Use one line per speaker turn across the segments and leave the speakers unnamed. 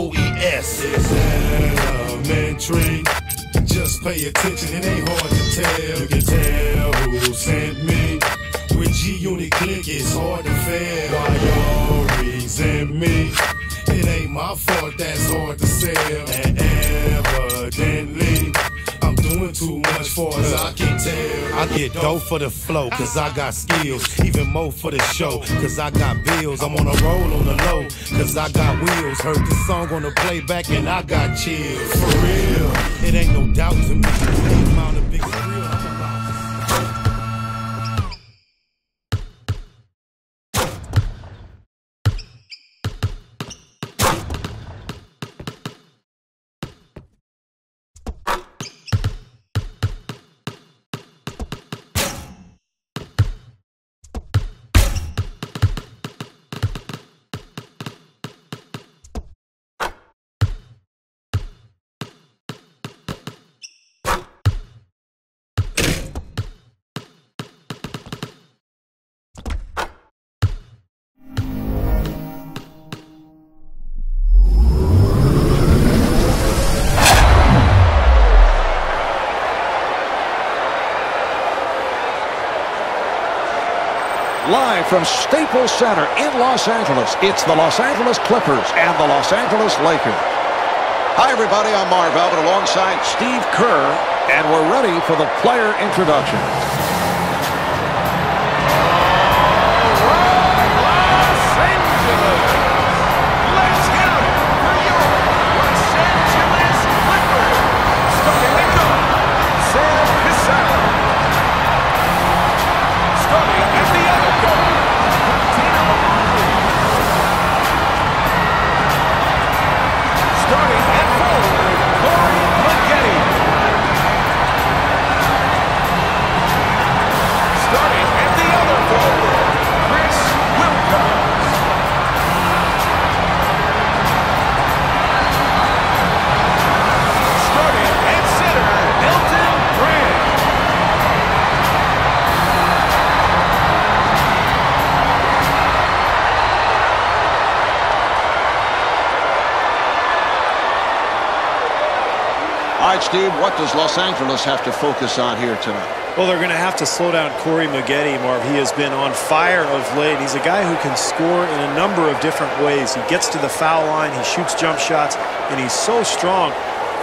OES. It's elementary. Just pay attention, it ain't hard to tell. You can tell who sent me. With G Unit click, it's hard to fail. Why y'all resent me? It ain't my fault, that's hard to sell. Too much for as I can tell. I get dough for the flow, cause I got skills. Even more for the show, cause I got bills. I'm on a roll on the low, cause I got wheels. Heard the song on the playback and I got chills. For real, it ain't no doubt to me.
Live from Staples Center in Los Angeles, it's the Los Angeles Clippers and the Los Angeles Lakers. Hi, everybody. I'm Marv Albert alongside Steve Kerr, and we're ready for the player introductions. What does Los Angeles have to focus on here tonight?
Well, they're going to have to slow down Corey Maggette, Marv. He has been on fire of late. He's a guy who can score in a number of different ways. He gets to the foul line, he shoots jump shots, and he's so strong,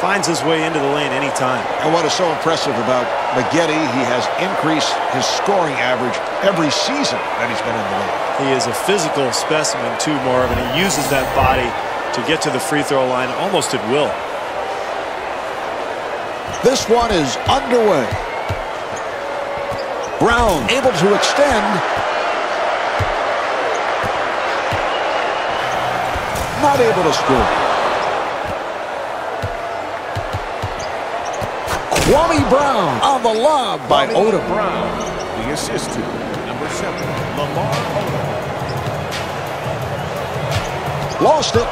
finds his way into the lane anytime.
And what is so impressive about Maggette, he has increased his scoring average every season that he's been in the league.
He is a physical specimen, too, Marv, and he uses that body to get to the free throw line almost at will.
This one is underway. Brown able to extend. Not able to score. Kwame Brown on the lob by Odom.
Brown, the assist to number seven, Lamar Odom.
Lost it.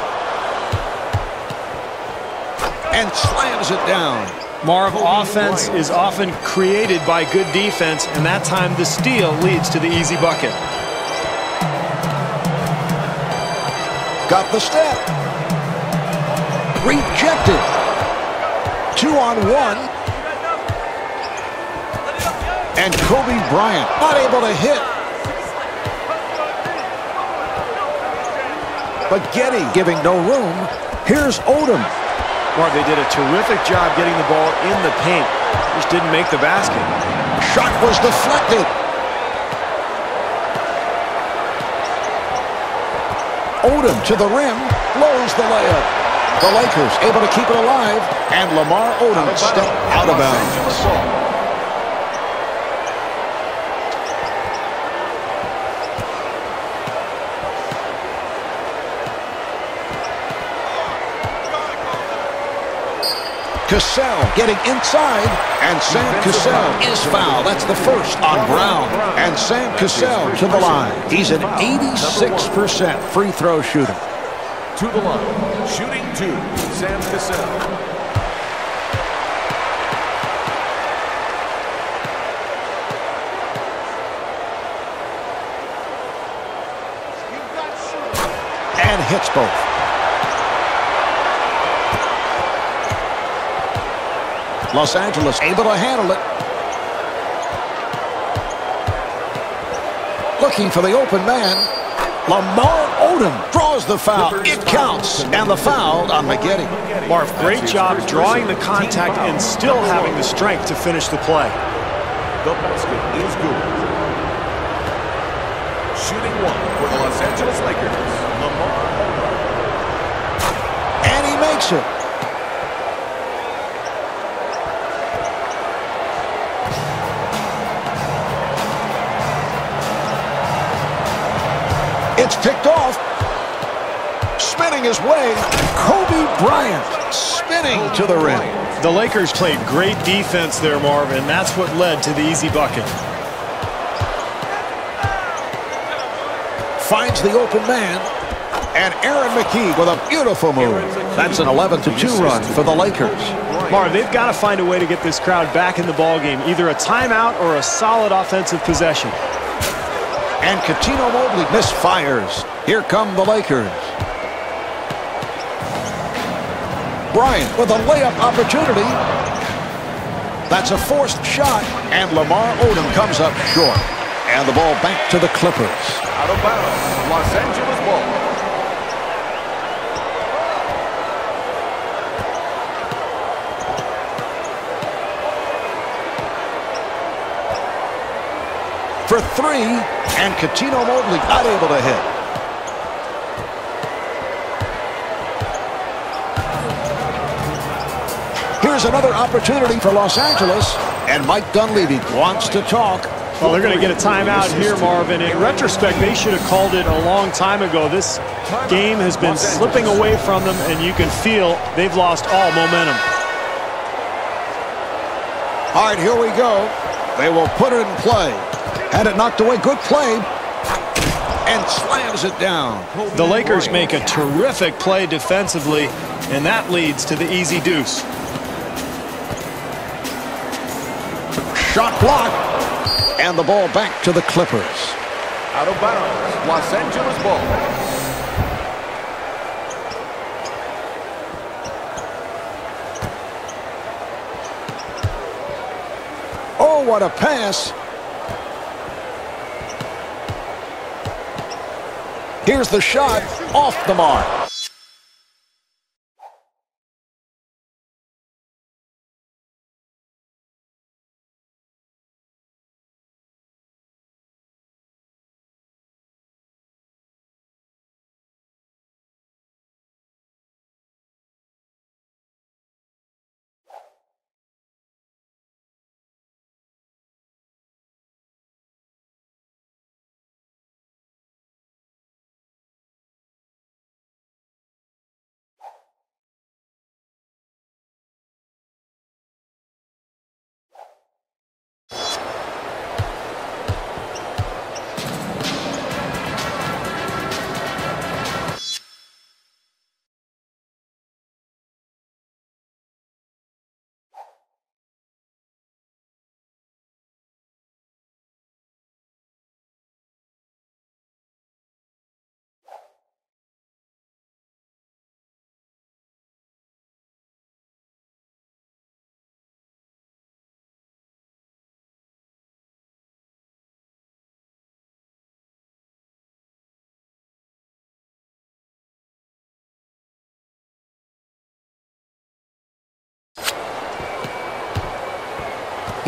And slams it down.
Marv, offense is often created by good defense, and that time the steal leads to the easy bucket.
Got the step. Rejected. Two on one. And Kobe Bryant not able to hit. Maggette giving no room. Here's Odom.
Marv, they did a terrific job getting the ball in the paint. Just didn't make the basket.
Shot was deflected. Odom to the rim, blows the layup. The Lakers able to keep it alive, and Lamar Odom stepped out of bounds. Cassell getting inside, and Sam Cassell is fouled. That's the first on Brown. And Sam Cassell to the line. He's an 86% free throw shooter.
To the line, shooting two, Sam Cassell.
And hits both. Los Angeles able to handle it. Looking for the open man. Lamar Odom draws the foul. It counts. And the foul on Maggette.
Marv, great job drawing the contact and still having the strength to finish the play.
The basket is good. Shooting one for the Los Angeles Lakers,
It's picked off. Spinning his way. Kobe Bryant spinning to the rim.
The Lakers played great defense there, Marvin, and that's what led to the easy bucket.
Finds the open man. And Aaron McKie with a beautiful move. That's an 11-2 run for the Lakers.
Marv, they've got to find a way to get this crowd back in the ballgame, either a timeout or a solid offensive possession.
And Cuttino Mobley misfires. Here come the Lakers. Bryant with a layup opportunity. That's a forced shot. And Lamar Odom comes up short. And the ball back to the Clippers.
Out of bounds, Los Angeles ball.
For three. And Cuttino Mobley not able to hit. Here's another opportunity for Los Angeles. And Mike Dunleavy wants to talk.
Well, they're going to get a timeout here, Marvin. In retrospect, they should have called it a long time ago. This game has been slipping away from them, and you can feel they've lost all momentum.
All right, here we go. They will put it in play. Had it knocked away. Good play. And slams it down.
The Lakers make a terrific play defensively, and that leads to the easy deuce.
Shot block. And the ball back to the Clippers.
Out of bounds, Los Angeles ball.
Oh, what a pass. Here's the shot off the mark.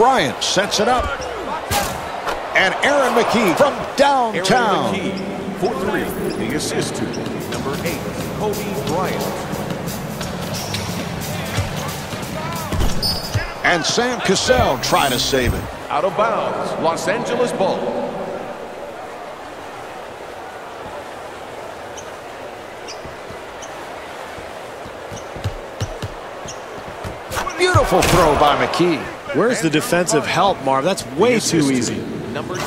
Bryant sets it up. And Aaron McKie from downtown.
Aaron McKie for three. The assist to number eight, Kobe Bryant.
And Sam Cassell try to save it.
Out of bounds, Los Angeles ball.
Beautiful throw by McKie.
Where's the defensive help, Marv? That's way too easy.
Number two,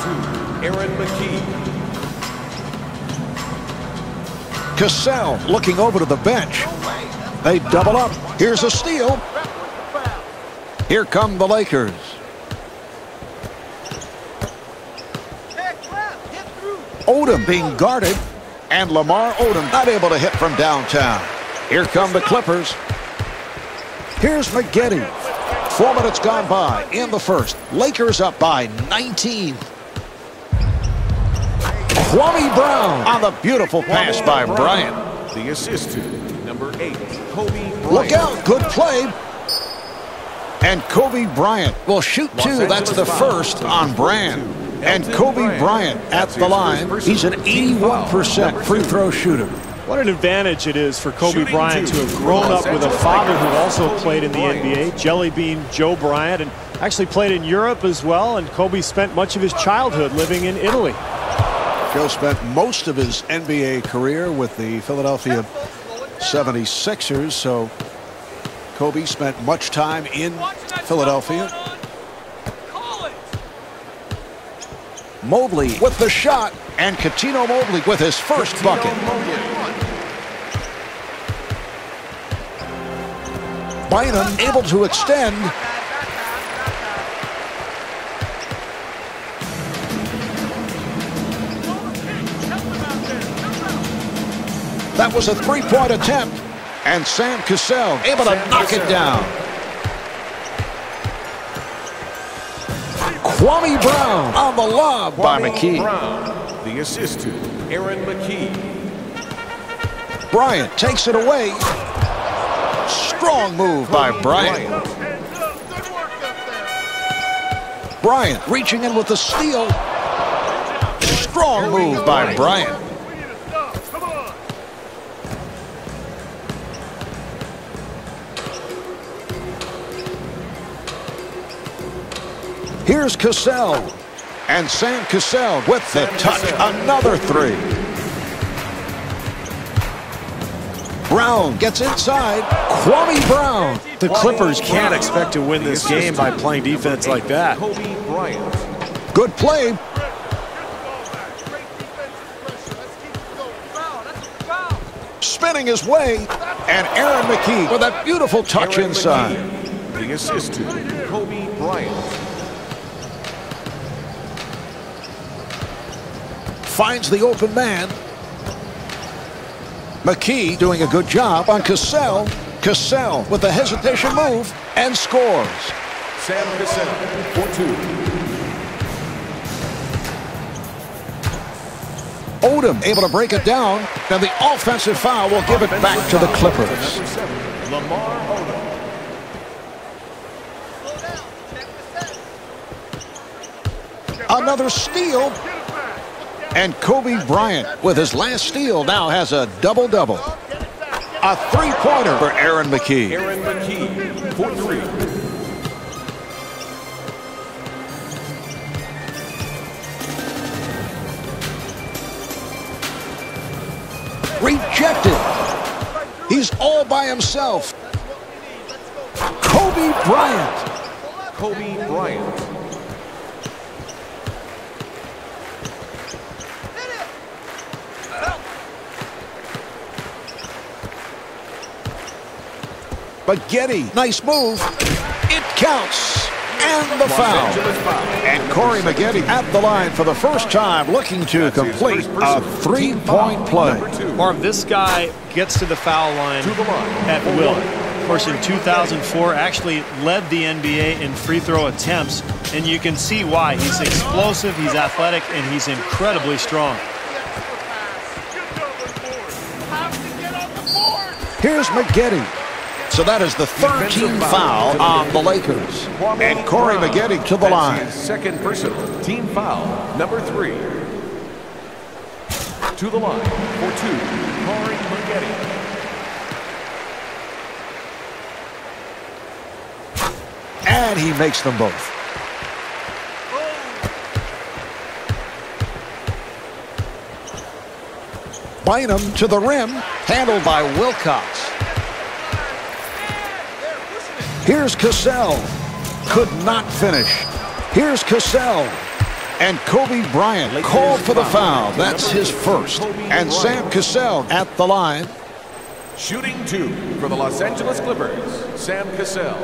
Aaron McKie.
Cassell looking over to the bench. They double up. Here's a steal. Here come the Lakers. Odom being guarded. And Lamar Odom not able to hit from downtown. Here come the Clippers. Here's Maggette. Four minutes gone by in the first. Lakers up by 19. Kwame Brown on the beautiful pass by Bryant.
The assist to number eight, Kobe Bryant.
Look out, good play. And Kobe Bryant will shoot two. That's the first on Brand. And Kobe Bryant at the line. He's an 81% free throw shooter.
What an advantage it is for Kobe Bryant to have grown up with a father who also played in the NBA, Jelly Bean Joe Bryant, and actually played in Europe as well. And Kobe spent much of his childhood living in Italy.
Joe spent most of his NBA career with the Philadelphia 76ers, so Kobe spent much time in Philadelphia. Mobley with the shot, and Cuttino Mobley with his first bucket. Bynum able to extend. That was a three-point attempt. And Sam Cassell able to knock it down. Kwame Brown on the lob by McKie.
Brown. The assist to Aaron McKie.
Bryant takes it away. Strong move by Bryant. Bryant reaching in with the steal. Strong move by Bryant. Here's Cassell. And Sam Cassell with the touch. Another three. Brown gets inside. Kwame Brown.
The Clippers can't expect to win this game by playing defense like that.
Good play. Spinning his way. And Aaron McKie with that beautiful touch
Aaron
inside.
McKie. The assist to Kobe Bryant.
Finds the open man. McKie doing a good job on Cassell. Cassell with the hesitation move and scores.
Sam Cassell for two.
Odom able to break it down. And the offensive foul will give it back to the Clippers.
Lamar Odom.
Another steal. And Kobe Bryant with his last steal now has a double-double. A three-pointer for Aaron McKie.
Aaron McKie for three.
Rejected. He's all by himself. Kobe Bryant.
Kobe Bryant.
Maggette, nice move. It counts. And the foul. And Corey Maggette at the line for the first time looking to complete a three-point play.
foul,
Marv, this guy gets to the foul line
To the line.
at will.
one.
Of course, in 2004, actually led the NBA in free throw attempts, and you can see why. He's explosive, he's athletic, and he's incredibly strong.
Here's Maggette. So that is the 13th foul on the
Lakers.
And Corey. Maggette to the line.
second personal. Team foul. Number three. To the line for two. Corey Maggette.
And he makes them both. Bynum to the rim, handled by Wilcox. Here's Cassell. Could not finish. Here's Cassell. And Kobe Bryant called for the foul. That's his first. And Sam Cassell at the line.
Shooting two for the Los Angeles Clippers. Sam Cassell.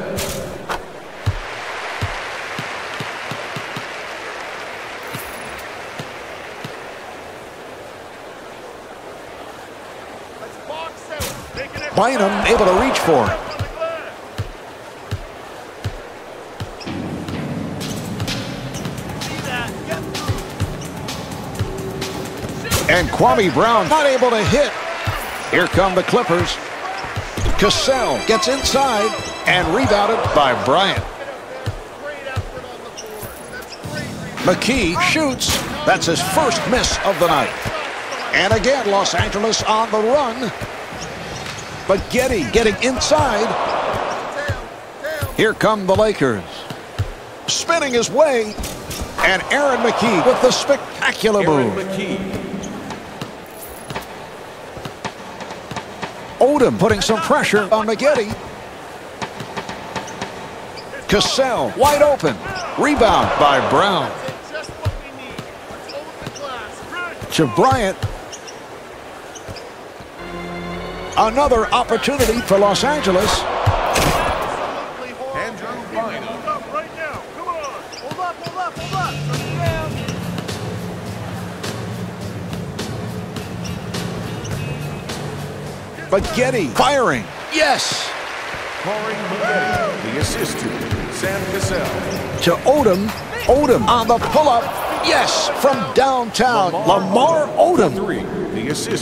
Bynum able to reach for it. And Kwame Brown not able to hit. Here come the Clippers. Cassell gets inside and rebounded by Bryant. McKie shoots. That's his first miss of the night. And again, Los Angeles on the run. Maggette getting inside. Here come the Lakers. Spinning his way. And Aaron McKie with the spectacular
Aaron
move.
McKie.
Odom putting some pressure on Maggette. Cassell wide open. Rebound by Brown. To Bryant. Another opportunity for Los Angeles. Maggette firing. Yes.
Corey Maggette. The assist to Sam Cassell.
To Odom. Odom on the pull-up. Yes, from downtown. Lamar Odom.
Three. The assist.